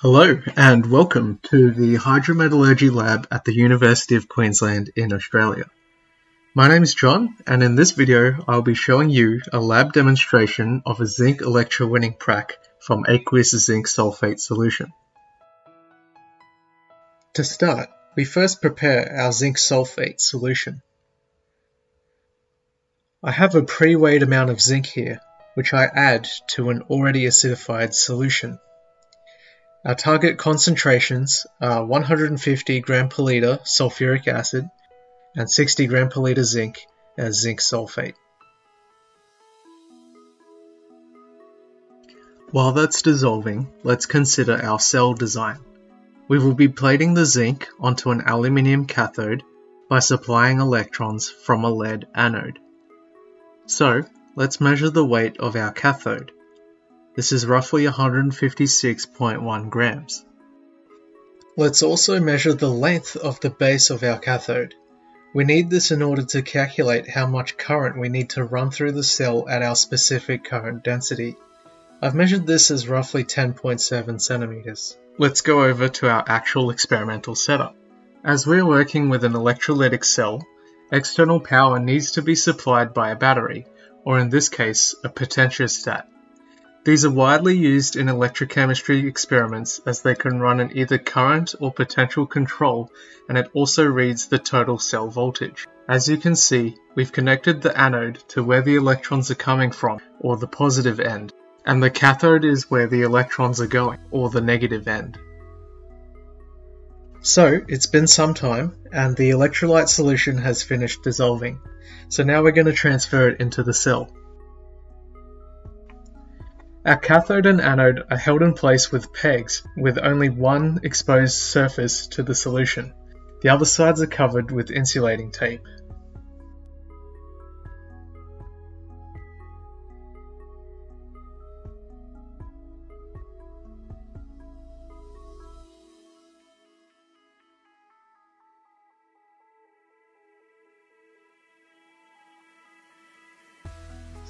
Hello and welcome to the Hydrometallurgy Lab at the University of Queensland in Australia. My name is John and in this video I'll be showing you a lab demonstration of a zinc electrowinning prac from aqueous zinc sulfate solution. To start, we first prepare our zinc sulfate solution. I have a pre-weighed amount of zinc here, which I add to an already acidified solution. Our target concentrations are 150 gram per liter sulfuric acid and 60 gram per liter zinc as zinc sulfate. While that's dissolving, let's consider our cell design. We will be plating the zinc onto an aluminium cathode by supplying electrons from a lead anode. So, let's measure the weight of our cathode. This is roughly 156.1 grams. Let's also measure the length of the base of our cathode. We need this in order to calculate how much current we need to run through the cell at our specific current density. I've measured this as roughly 10.7 centimeters. Let's go over to our actual experimental setup. As we're working with an electrolytic cell, external power needs to be supplied by a battery, or in this case, a potentiostat. These are widely used in electrochemistry experiments as they can run in either current or potential control and it also reads the total cell voltage. As you can see, we've connected the anode to where the electrons are coming from, or the positive end, and the cathode is where the electrons are going, or the negative end. So, it's been some time, and the electrolyte solution has finished dissolving. So now we're going to transfer it into the cell. Our cathode and anode are held in place with pegs with only one exposed surface to the solution. The other sides are covered with insulating tape.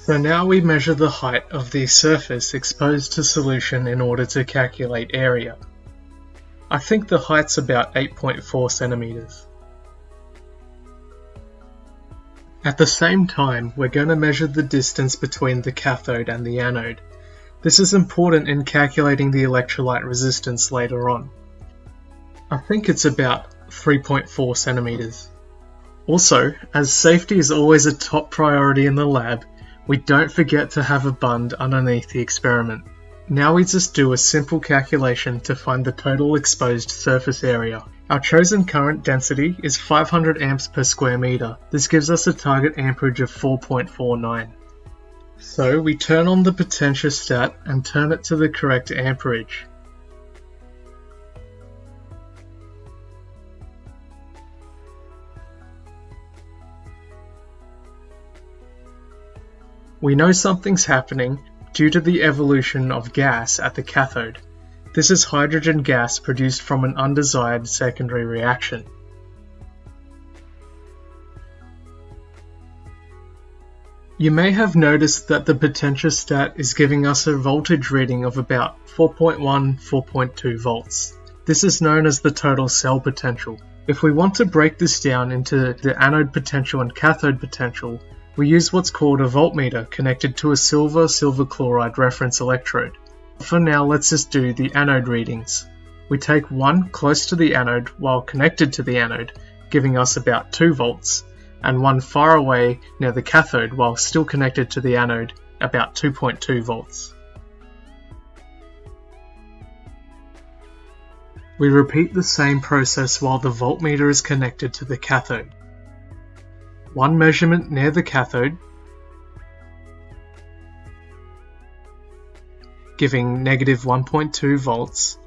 So now we measure the height of the surface exposed to solution in order to calculate area. I think the height's about 8.4 centimeters. At the same time, we're going to measure the distance between the cathode and the anode. This is important in calculating the electrolyte resistance later on. I think it's about 3.4 centimeters. Also, as safety is always a top priority in the lab, we don't forget to have a bund underneath the experiment. Now we just do a simple calculation to find the total exposed surface area. Our chosen current density is 500 amps per square meter. This gives us a target amperage of 4.49. So we turn on the potentiostat and turn it to the correct amperage. We know something's happening due to the evolution of gas at the cathode. This is hydrogen gas produced from an undesired secondary reaction. You may have noticed that the potentiostat is giving us a voltage reading of about 4.1-4.2 volts. This is known as the total cell potential. If we want to break this down into the anode potential and cathode potential, we use what's called a voltmeter connected to a silver-silver chloride reference electrode. For now, let's just do the anode readings. We take one close to the anode while connected to the anode, giving us about 2 volts, and one far away near the cathode while still connected to the anode, about 2.2 volts. We repeat the same process while the voltmeter is connected to the cathode one measurement near the cathode, giving negative 1.2 volts,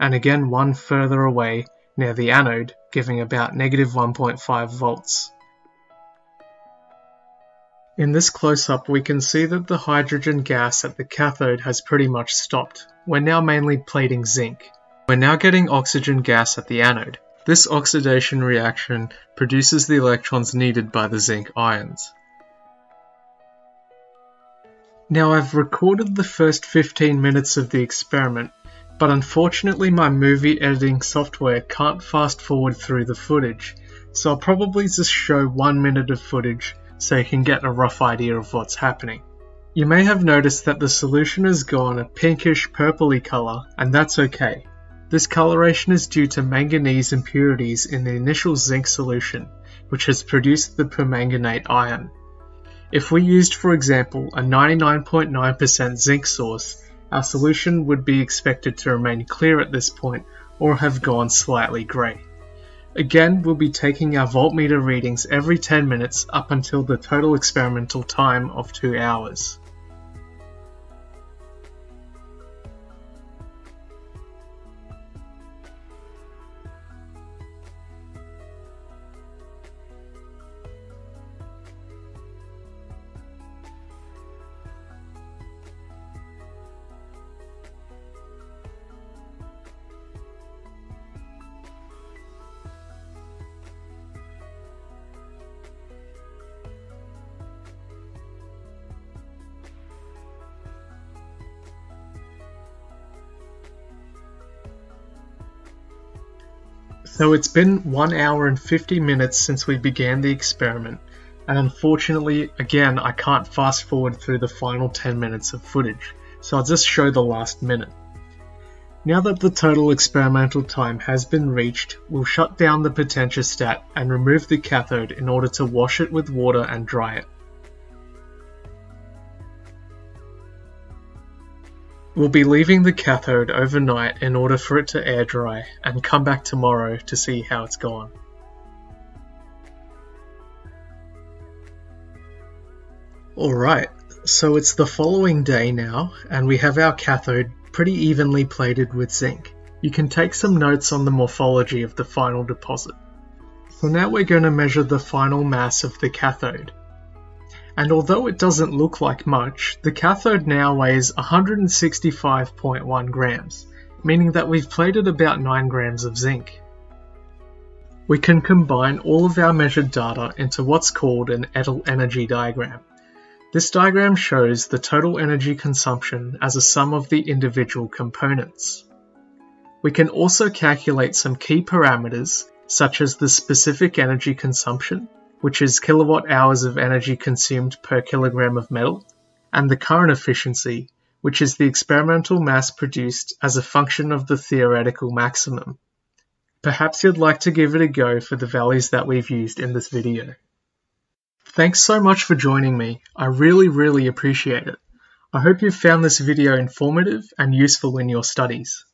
and again one further away near the anode, giving about negative 1.5 volts. In this close-up we can see that the hydrogen gas at the cathode has pretty much stopped. We're now mainly plating zinc. We're now getting oxygen gas at the anode. This oxidation reaction produces the electrons needed by the zinc ions. Now I've recorded the first 15 minutes of the experiment, but unfortunately my movie editing software can't fast forward through the footage, so I'll probably just show one minute of footage so you can get a rough idea of what's happening. You may have noticed that the solution has gone a pinkish purpley colour, and that's okay. This coloration is due to manganese impurities in the initial zinc solution, which has produced the permanganate ion. If we used, for example, a 99.9% zinc source, our solution would be expected to remain clear at this point or have gone slightly grey. Again, we'll be taking our voltmeter readings every 10 minutes up until the total experimental time of 2 hours. So it's been 1 hour and 50 minutes since we began the experiment, and unfortunately, again, I can't fast forward through the final 10 minutes of footage, so I'll just show the last minute. Now that the total experimental time has been reached, we'll shut down the potentiostat and remove the cathode in order to wash it with water and dry it. We'll be leaving the cathode overnight in order for it to air dry and come back tomorrow to see how it's gone. Alright, so it's the following day now and we have our cathode pretty evenly plated with zinc. You can take some notes on the morphology of the final deposit. So now we're going to measure the final mass of the cathode and although it doesn't look like much, the cathode now weighs 165.1 grams, meaning that we've plated about 9 grams of zinc. We can combine all of our measured data into what's called an ETAL energy diagram. This diagram shows the total energy consumption as a sum of the individual components. We can also calculate some key parameters such as the specific energy consumption, which is kilowatt hours of energy consumed per kilogram of metal, and the current efficiency, which is the experimental mass produced as a function of the theoretical maximum. Perhaps you'd like to give it a go for the values that we've used in this video. Thanks so much for joining me, I really really appreciate it. I hope you've found this video informative and useful in your studies.